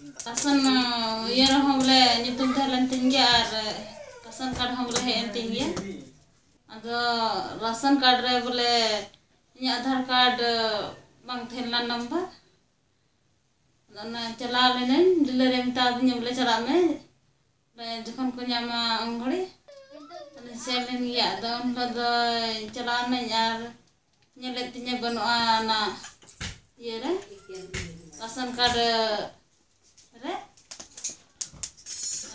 Kasan ya rahamule nyitung jalan tinggi ar kasan kan hamule he tinggi ya. Ado rasan kadre bule nyi adhar kad mang thelna number. Dana chala lene dile rem ta dinya bule chala me. Ne jukan kunya ma angori. Iya, ne selen ya don lada chala me nyar nyelet dinya bano ana. Iya re. Kasan kadre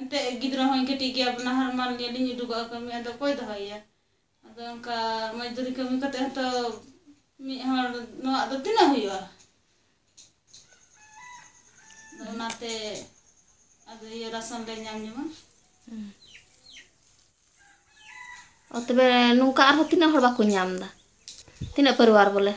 Ente gidro hoin ketiki abna harmal ya dinyu duga kami ada koi dahaya. Ada angka majuri kami kata ente mi har no ada tina huya. Nate ada iya rasan le nyam nyama. Ote be nungka arho tina har baku nyam da. Tina boleh.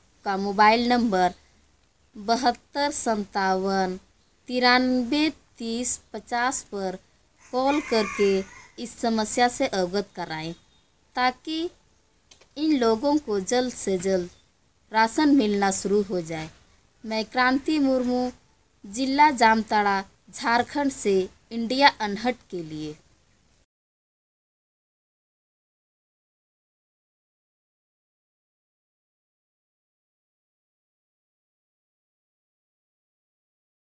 का mobile number बहत्तर संतावन तिरानवे तीस पचास पर कॉल करके इस समस्या से अवगत कराएँ, ताकि इन लोगों को जल्द से जल्द राशन मिलना शुरू हो जाए। मैं क्रांति मुर्मू, जिला जामताड़ा, झारखंड से इंडिया अनहट के लिए।